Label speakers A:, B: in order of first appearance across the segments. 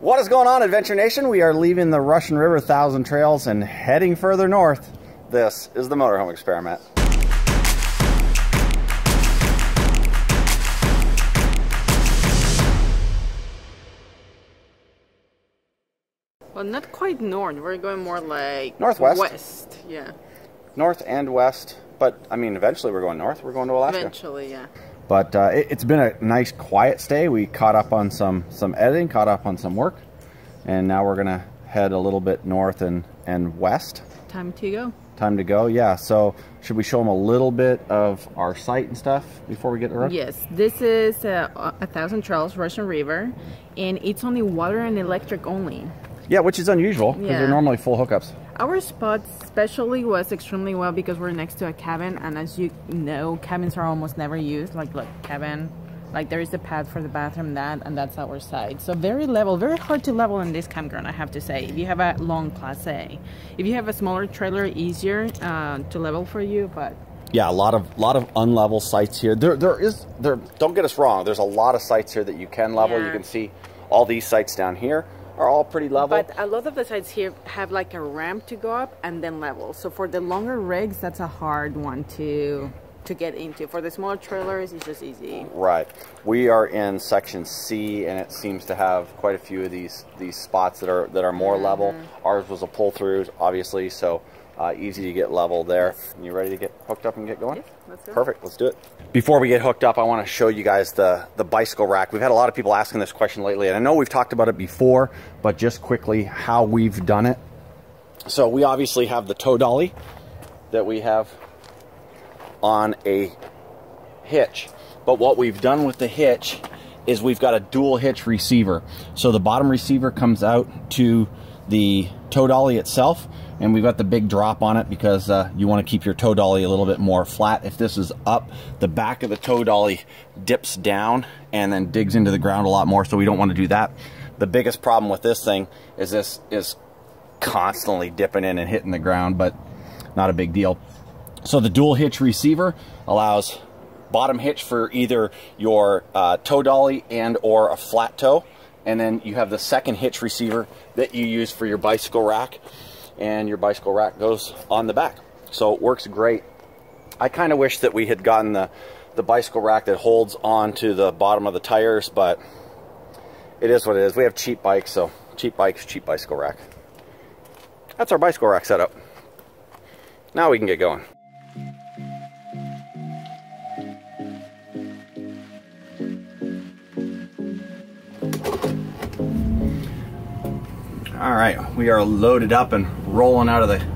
A: What is going on, Adventure Nation? We are leaving the Russian River Thousand Trails and heading further north. This is the Motorhome Experiment.
B: Well, not quite north. We're going more like
A: Northwest.
B: West, yeah.
A: North and west, but I mean, eventually we're going north. We're going to Alaska.
B: Eventually, yeah.
A: But uh, it, has been a nice, quiet stay. We caught up on some some editing, caught up on some work, and now we're gonna head a little bit north and and west.
B: Time to go.
A: Time to go. Yeah. So should we show them a little bit of our site and stuff before we get to road?
B: Yes. This is uh, a thousand trails Russian River, and it's only water and electric only.
A: Yeah, which is unusual because
B: Yeah.
A: they're normally full hookups.
B: Our spot especially was extremely well because we're next to a cabin, and as you know, cabins are almost never used. Like, look, cabin, like there is a pad for the bathroom, that, and that's our side. So very level, very hard to level in this campground, I have to say. If you have a long class A, if you have a smaller trailer, easier uh, to level for you. But
A: Yeah, a lot of lot of unlevel sites here. There there is there. Don't get us wrong. There's a lot of sites here that you can level. You can see all these sites down here are all pretty level.
B: but a lot of the sides here have like a ramp to go up and then level. So for the longer rigs, that's a hard one to to get into. For the smaller trailers, it's just easy.
A: Right. We are in section C, and it seems to have quite a few of these these spots that are that are more level.
B: Mm-hmm.
A: Ours was a pull through, obviously, so uh, easy to get level there. You ready to get hooked up and get going?
B: Yes, let's go.
A: Perfect. Let's do it. Before we get hooked up, I want to show you guys the the bicycle rack. We've had a lot of people asking this question lately, and I know we've talked about it before, but just quickly how we've done it. So we obviously have the tow dolly that we have on a hitch. But what we've done with the hitch is we've got a dual hitch receiver. So the bottom receiver comes out to the tow dolly itself and we've got the big drop on it because uh, you want to keep your tow dolly a little bit more flat. If this is up, the back of the tow dolly dips down and then digs into the ground a lot more so we don't want to do that. The biggest problem with this thing is this is constantly dipping in and hitting the ground, but not a big deal. So the dual hitch receiver allows bottom hitch for either your uh, tow dolly and or a flat tow. And then you have the second hitch receiver that you use for your bicycle rack. And your bicycle rack goes on the back. So it works great. I kind of wish that we had gotten the, the bicycle rack that holds onto the bottom of the tires, but it is what it is. We have cheap bikes, so cheap bikes, cheap bicycle rack. That's our bicycle rack setup. Now we can get going. All right, we are loaded up and rolling out of the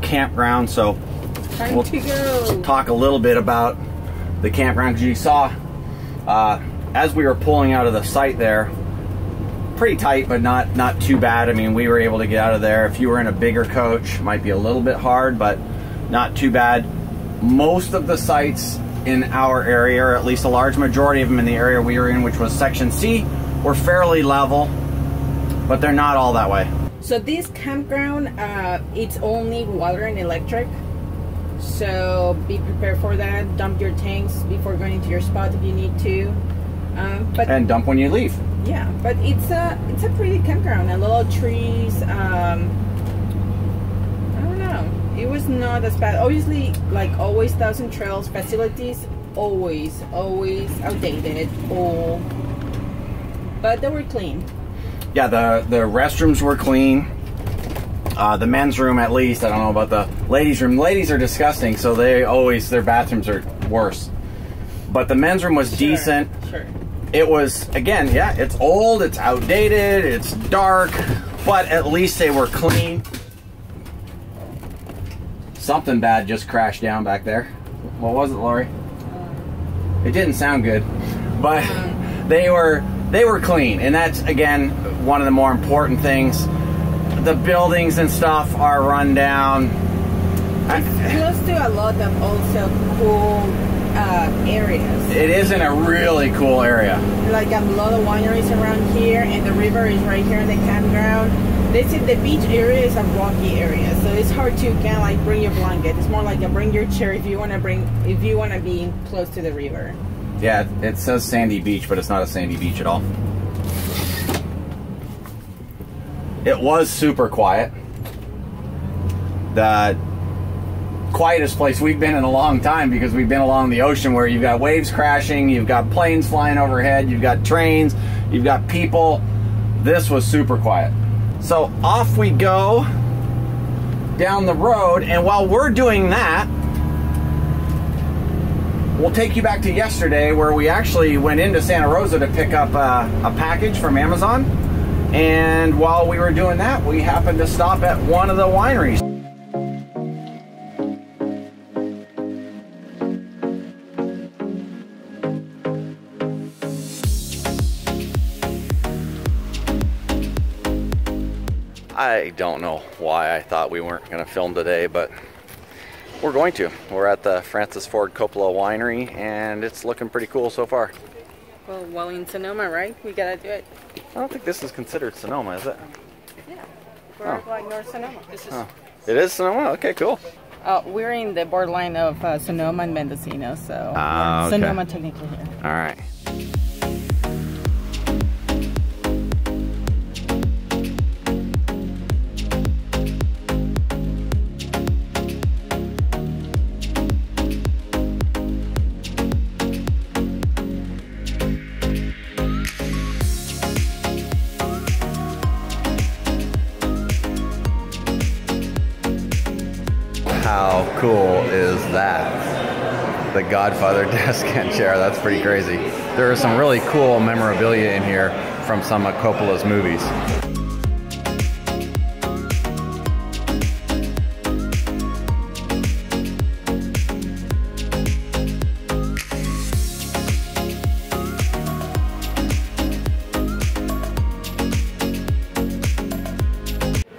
A: campground. So
B: Time
A: Well, talk a little bit about the campground because you saw uh, as we were pulling out of the site there, pretty tight, but not not too bad. I mean, we were able to get out of there. If you were in a bigger coach, might be a little bit hard, but not too bad. Most of the sites in our area, or at least a large majority of them in the area we were in, which was section C, were fairly level, but they're not all that way.
B: So this campground, uh, it's only water and electric. So be prepared for that. Dump your tanks before going into your spot if you need to. Um, but
A: And dump when you leave.
B: yeah, but it's a it's a pretty campground. A lot of trees. Um, I don't know. It was not as bad. Obviously, like always, Thousand Trails facilities always always outdated, old, but they were clean.
A: Yeah, the the restrooms were clean. Uh, the men's room, at least. I don't know about the ladies' room. Ladies are disgusting, so they always their bathrooms are worse. But the men's room was decent.
B: Sure.
A: It was again, yeah, it's old, it's outdated, it's dark, but at least they were clean. Something bad just crashed down back there. What was it, Lori? It didn't sound good, but they were they were clean, and that's again one of the more important things. The buildings and stuff are run down. I-
B: close to a lot of also cool uh, areas.
A: It is in a really cool area.
B: Like a lot of wineries around here, and the river is right here in the campground. They say the beach area is a rocky area, so it's hard to kind of like bring your blanket. It's more like a bring your chair if you want to bring if you want to be close to the river.
A: Yeah, it says sandy beach, but it's not a sandy beach at all. it was super quiet. The quietest place we've been in a long time because we've been along the ocean where you've got waves crashing, you've got planes flying overhead, you've got trains, you've got people. This was super quiet. So off we go down the road, and while we're doing that, we'll take you back to yesterday where we actually went into Santa Rosa to pick up a, a package from Amazon. And while we were doing that, we happened to stop at one of the wineries. I don't know why I thought we weren't going to film today, but we're going to. We're at the Francis Ford Coppola Winery, and it's looking pretty cool so far.
B: Well, well in Sonoma, right? We gotta do it.
A: I don't think this is considered Sonoma, is it?
B: Yeah. We're
A: Oh.
B: like North Sonoma. This is.
A: Oh. It is Sonoma? Okay, cool.
B: Uh, we're in the borderline of uh, Sonoma and Mendocino, so
A: Ah, okay.
B: Sonoma technically here.
A: All right. How cool is that? The Godfather desk and chair. That's pretty crazy. There is some really cool memorabilia in here from some of Coppola's movies.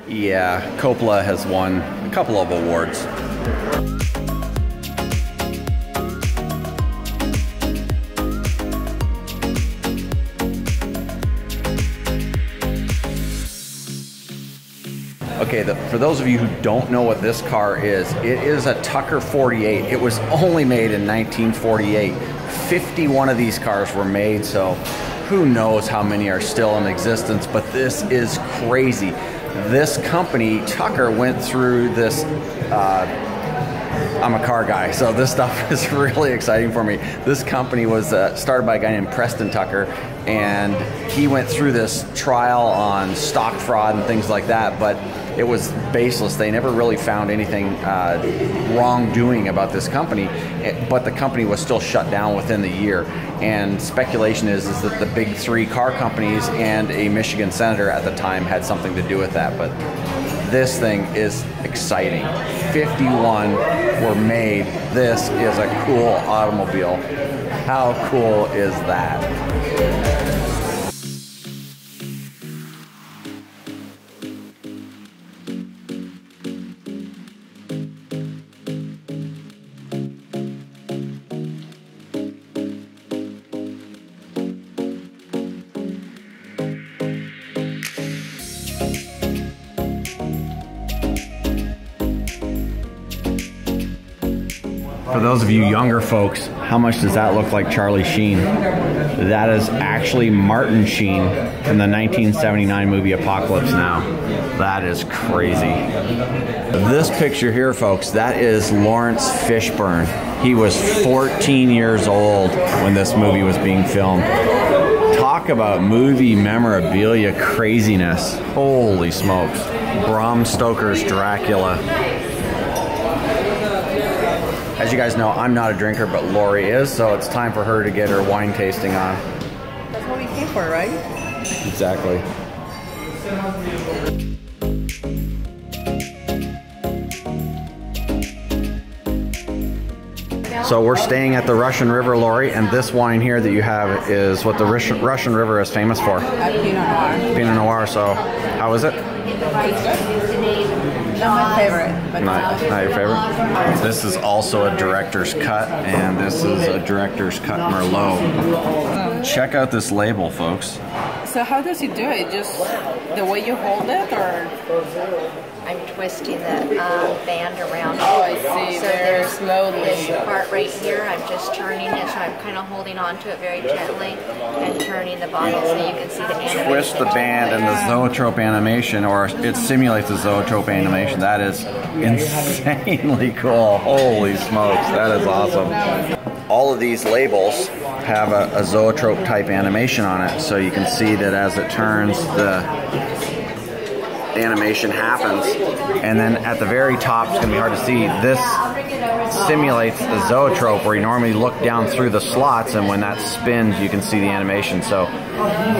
A: Yeah, Coppola has won a couple of awards. Okay, the, for those of you who don't know what this car is, it is a Tucker 48. It was only made in 1948. 51 of these cars were made, so who knows how many are still in existence, but this is crazy. This company, Tucker, went through this. Uh, I'm a car guy, so this stuff is really exciting for me. This company was uh, started by a guy named Preston Tucker, and he went through this trial on stock fraud and things like that, but it was baseless. They never really found anything uh, wrongdoing about this company, eh, but the company was still shut down within the year. And speculation is, is that the big three car companies and a Michigan senator at the time had something to do with that, but this thing is exciting. 51 were made. This is a cool automobile. How cool is that? You younger folks, how much does that look like Charlie Sheen? That is actually Martin Sheen from the 1979 movie Apocalypse Now. That is crazy. This picture here, folks, that is Laurence Fishburne. He was 14 years old when this movie was being filmed. Talk about movie memorabilia craziness. Holy smokes. Bram Stoker's Dracula. As you guys know, I'm not a drinker, but Lori is, so it's time for her to get her wine tasting on.
B: That's what we came for, right?
A: Exactly. So we're staying at the Russian River, Lori, and this wine here that you have is what the Russian Russian River is famous for.
B: Pinot Noir.
A: Pinot Noir. So, how is it?
B: Not my favorite, but
A: Not, not your favorite? This is also a director's cut, and this is a director's cut Merlot. Check out this label, folks.
B: So how does he do it? Just the way you hold it, or?
C: I'm twisting the um, band around.
B: Oh, I see.
C: So
B: Very
C: there's
B: slowly.
C: this part right here. I'm just turning it, so I'm kind of holding on to it very gently and turning the bottle so you can see the animation.
A: Twist the band and the zoetrope animation, or it simulates the zoetrope animation. That is insanely cool. Holy smokes, that is awesome. All of these labels have a, a zoetrope type animation on it, so you can see that as it turns, the animation happens. And then at the very top, it's going to be hard to see, this simulates the zoetrope where you normally look down through the slots and when that spins you can see the animation. So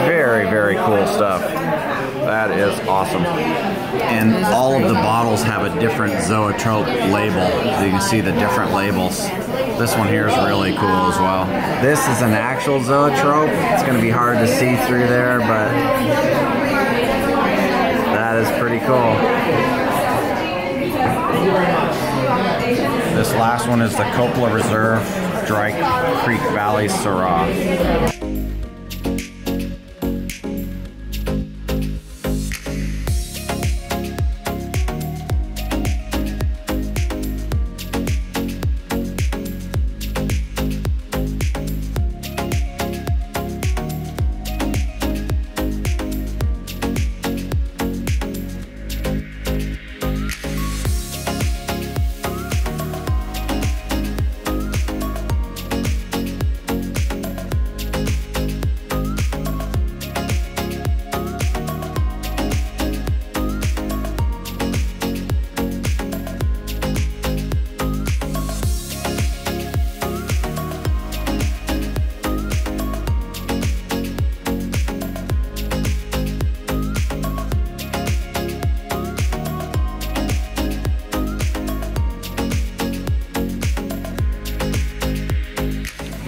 A: very, very cool stuff. That is awesome. And all of the bottles have a different zoetrope label. You can see the different labels. This one here is really cool as well. This is an actual zoetrope. It's going to be hard to see through there, but that is pretty cool. This last one is the Coppola Reserve Dry Creek Valley Syrah.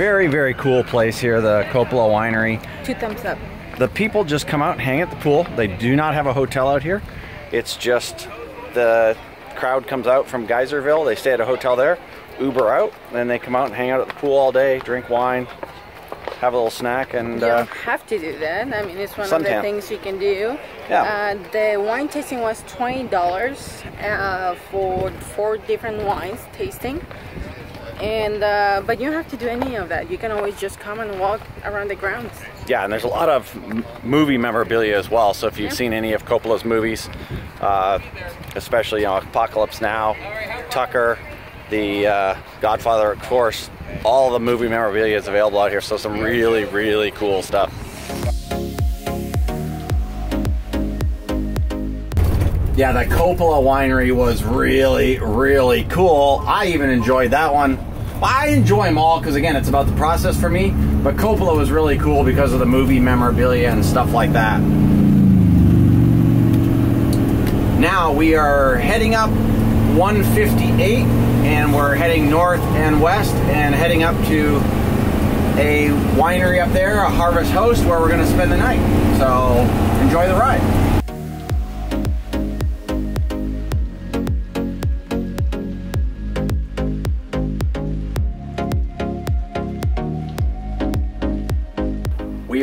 A: Very, very cool place here, the Coppola Winery.
B: Two thumbs up.
A: The people just come out and hang at the pool. They do not have a hotel out here. It's just the crowd comes out from Geyserville. They stay at a hotel there, Uber out, then they come out and hang out at the pool all day, drink wine, have a little snack, and
B: You
A: uh,
B: don't have to do that. I mean, it's one of the things you can do.
A: Yeah.
B: Uh, the wine tasting was twenty dollars uh, for four different wines tasting, and uh, but you don't have to do any of that. You can always just come and walk around the grounds.
A: yeah, and there's a lot of movie memorabilia as well. So if you've
B: Yeah.
A: seen any of Coppola's movies, uh, especially you know Apocalypse Now, Tucker, the uh, Godfather, of course, all the movie memorabilia is available out here. So some really, really cool stuff. Yeah, the Coppola winery was really, really cool. I even enjoyed that one. I enjoy them all because, again, it's about the process for me. But Coppola was really cool because of the movie memorabilia and stuff like that. Now we are heading up 158 and we're heading north and west and heading up to a winery up there, a Harvest Host, where we're going to spend the night. So enjoy the ride.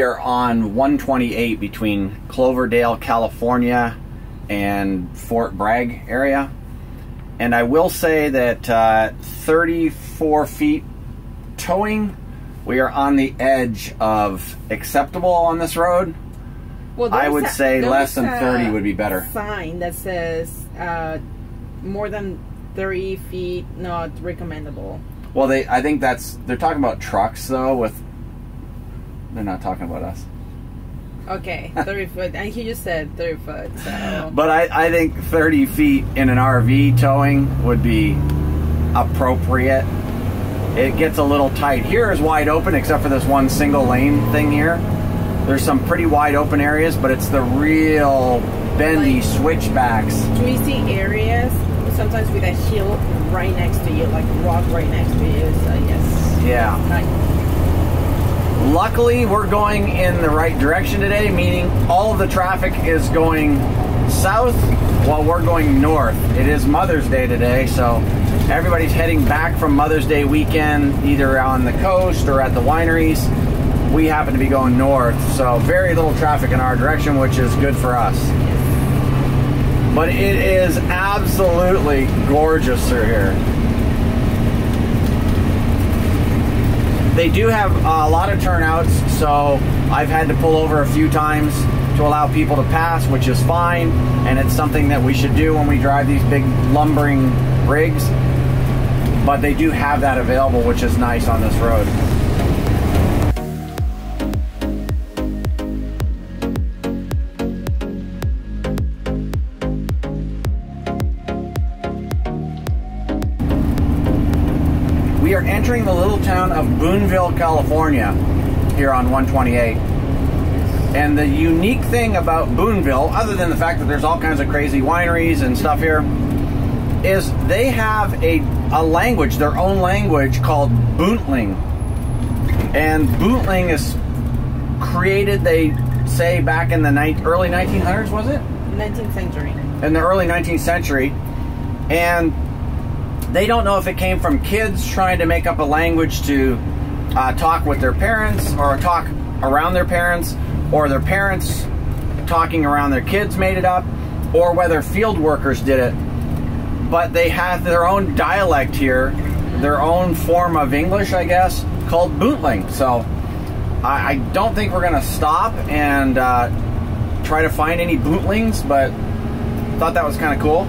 A: Are on 128 between Cloverdale, California and Fort Bragg area. And I will say that uh, 34 feet towing, we are on the edge of acceptable on this road.
B: Well,
A: I would
B: a-
A: say less than 30 would be better.
B: Sign that says uh, more than 30 feet not recommendable.
A: Well, they I think that's they're talking about trucks though with they're not talking about us.
B: Okay, 30 foot, and he just said 30 foot. So
A: But I, I think 30 feet in an RV towing would be appropriate. It gets a little tight. Here is wide open except for this one single lane thing here. There's some pretty wide open areas, but it's the real bendy
B: Like-
A: switchbacks.
B: twisty areas, sometimes with a hill right next to you, like rock right next to you. So yes.
A: Yeah.
B: Right.
A: Luckily, we're going in the right direction today, meaning all the traffic is going south while we're going north. It is Mother's Day today, so everybody's heading back from Mother's Day weekend, either on the coast or at the wineries. we happen to be going north, so very little traffic in our direction, which is good for us. But it is absolutely gorgeous through here. They do have uh, a lot of turnouts, so I've had to pull over a few times to allow people to pass, which is fine, and it's something that we should do when we drive these big lumbering rigs. But they do have that available, which is nice on this road. Are entering the little town of Boonville, California, here on 128. And the unique thing about Boonville, other than the fact that there's all kinds of crazy wineries and stuff here, is they have a, a language, their own language called Boontling. And Boontling is created, they say, back in the ni- early 1900s, was it?
B: 19th century.
A: in the early 19th century, and they don't know if it came from kids trying to make up a language to uh, talk with their parents or talk around their parents, or their parents talking around their kids made it up, or whether field workers did it. But they have their own dialect here, their own form of English, I guess, called Boontling. So I, I don't think we're going to stop and uh, try to find any Boontlings, but thought that was kind of cool.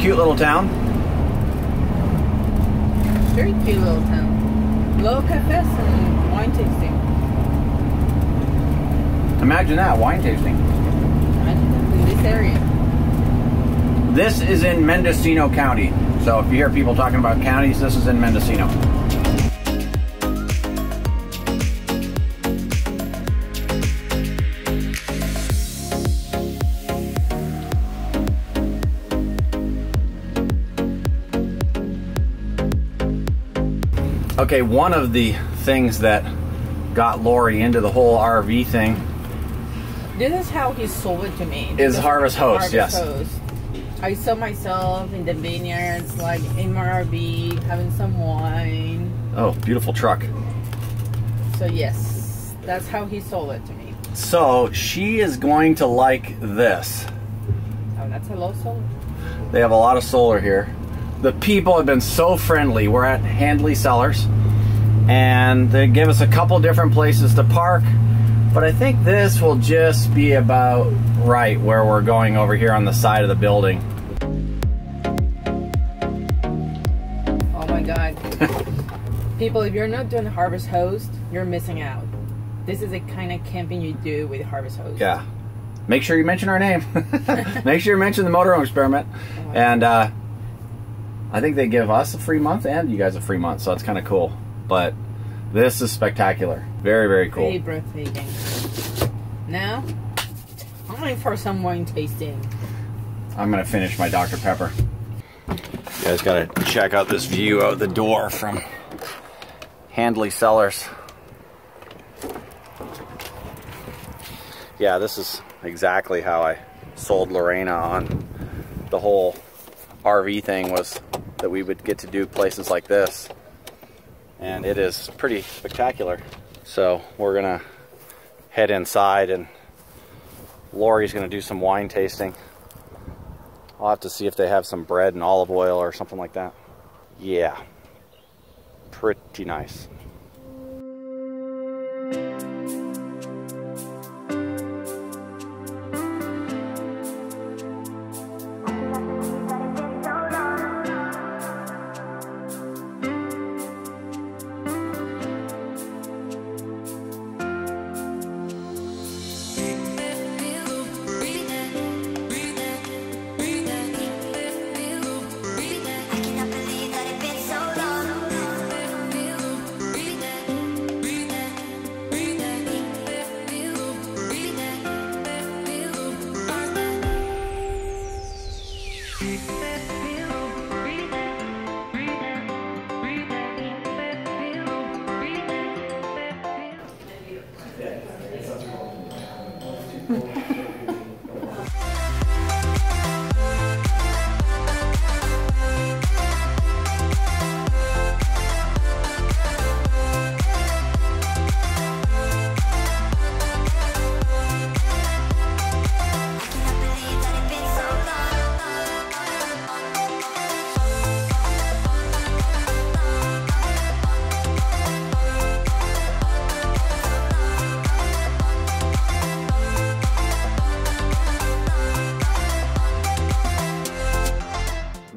A: Cute little town.
B: Very cute little town. Low cafes and wine tasting.
A: Imagine that wine tasting.
B: Imagine in this area.
A: This is in Mendocino County. So if you hear people talking about counties, this is in Mendocino. Okay, one of the things that got Lori into the whole RV thing
B: This is how he sold it to me.
A: Is Harvest Host,
B: Harvest
A: yes.
B: Host. I saw myself in the vineyards, like in my RV, having some wine.
A: Oh, beautiful truck.
B: So yes, that's how he sold it to me.
A: So she is going to like this.
B: Oh, that's a low solar.
A: They have a lot of solar here. The people have been so friendly. We're at Handley Cellars, and they give us a couple different places to park. But I think this will just be about right where we're going over here on the side of the building.
B: Oh my god. People, if you're not doing Harvest Host, you're missing out. This is the kind of camping you do with Harvest Host.
A: Yeah. Make sure you mention our name. Make sure you mention the motorhome experiment. And uh, I think they give us a free month and you guys a free month, so that's kind of cool. But this is spectacular. Very, very cool.
B: Pretty breathtaking. Now, time for some wine tasting.
A: I'm gonna finish my Dr. Pepper. You guys gotta check out this view out the door from Handley Cellars. Yeah, this is exactly how I sold Lorena on the whole RV thing was that we would get to do places like this. And it is pretty spectacular. So we're gonna head inside and Lori's gonna do some wine tasting. I'll have to see if they have some bread and olive oil or something like that. Yeah. Pretty nice.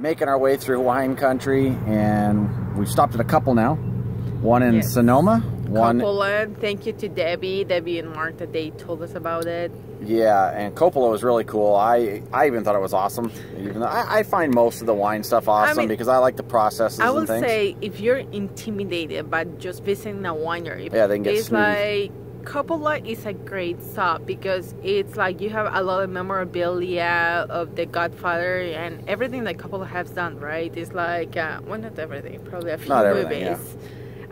A: Making our way through wine country, and we've stopped at a couple now. One in
B: Yes.
A: Sonoma, one
B: Coppola, thank you to Debbie, Debbie and Mark that they told us about it.
A: Yeah, and Coppola was really cool. I I even thought it was awesome. Even though I, I find most of the wine stuff awesome
B: mean,
A: because I like the processes
B: I will
A: things.
B: say if you're intimidated by just visiting a winery,
A: Yeah, they can get
B: it's
A: smooth.
B: like Coppola is a great stop because it's like you have a lot of memorabilia of the Godfather and everything that Coppola has done, right? It's like uh, well, not everything, probably a few
A: Not everything,
B: movies.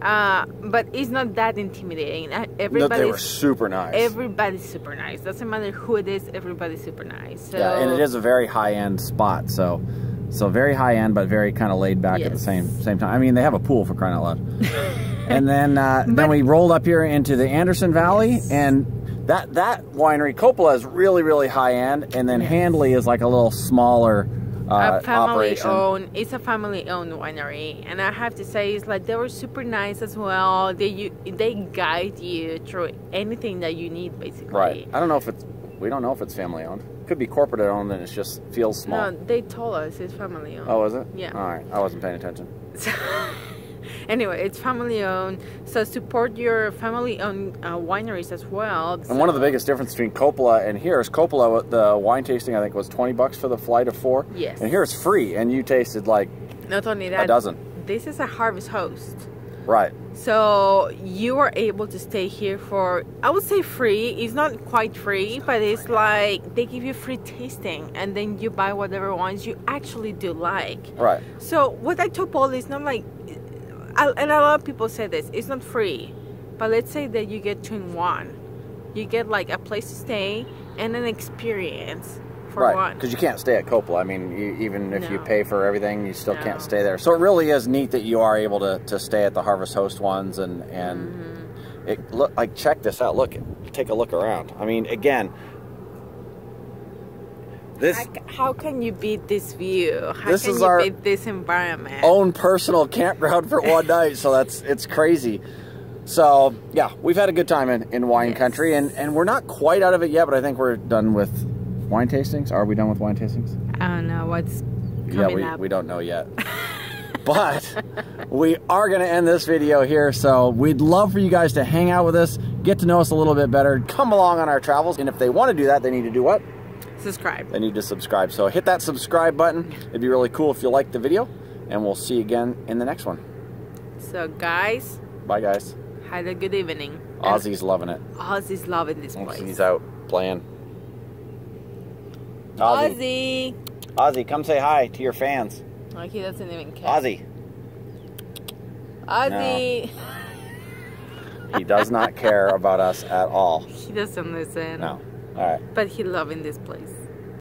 B: Uh, but it's not that intimidating. Uh,
A: No, they
B: Everybody's
A: were super nice.
B: everybody's super nice. Doesn't matter who it is, everybody's super nice. So
A: yeah, and it is a very high end spot. So, so very high end, but very kind of laid back at the same same time. I mean, they have a pool for crying out loud. and then uh, then we rolled up here into the Anderson Valley, and that that winery Coppola is really really high end, and then Handley is like a little smaller uh,
B: a family
A: operation.
B: owned it's a family owned winery and i have to say it's like they were super nice as well they you they guide you through anything that you need basically
A: Right. I don't know if it's we don't know if it's family owned. Could be corporate owned, and it just feels small.
B: no they told us it's family owned
A: Oh, is it?
B: Yeah.
A: All right. I wasn't paying attention.
B: So- anyway it's family owned so support your family owned uh, wineries as well
A: And one of the biggest difference between Coppola and here is Coppola, the wine tasting I think was twenty bucks for the flight of four.
B: Yes.
A: And here it's free, and you tasted like
B: not only that
A: dozen.
B: this is a harvest host
A: right.
B: So you are able to stay here for I would say free. It's not quite free, but it's like they give you free tasting and then you buy whatever wines you actually do like.
A: Right.
B: So what I told Paul is not like and a lot of people say this, it's not free. But let's say that you get two in one. You get like a place to stay and an experience for
A: right.
B: one.
A: Because you can't stay at Coppola. I mean, you, even if you pay for everything, you still
B: No.
A: can't stay there. So it really is neat that you are able to, to stay at the Harvest Host ones and and
B: Mm-hmm.
A: it look like check this out. Look, take a look around. I mean, again, this
B: How, how can you beat this view? How
A: This
B: can
A: is
B: you
A: our
B: beat this environment?
A: own personal campground for one night. So that's it's crazy. So yeah, we've had a good time in, in wine
B: Yes.
A: country, and and we're not quite out of it yet, but I think we're done with wine tastings. Are we done with wine tastings?
B: I don't know what's
A: yeah, we,
B: up.
A: we don't know yet. but we are going to end this video here. So we'd love for you guys to hang out with us, get to know us a little bit better, come along on our travels. And if they want to do that, they need to do what?
B: Subscribe.
A: They need to subscribe. So hit that subscribe button. It'd be really cool if you liked the video. And we'll see you again in the next one.
B: So guys,
A: Bye, guys.
B: had a good evening.
A: Ozzy's loving it.
B: Ozzy's loving this place.
A: He's out playing. Ozzy.
B: Ozzy.
A: Ozzy, come say hi to your fans.
B: Like he doesn't even care.
A: Ozzy.
B: Ozzy.
A: He does not care about us at all.
B: He doesn't listen.
A: No. All right.
B: But he loving this place.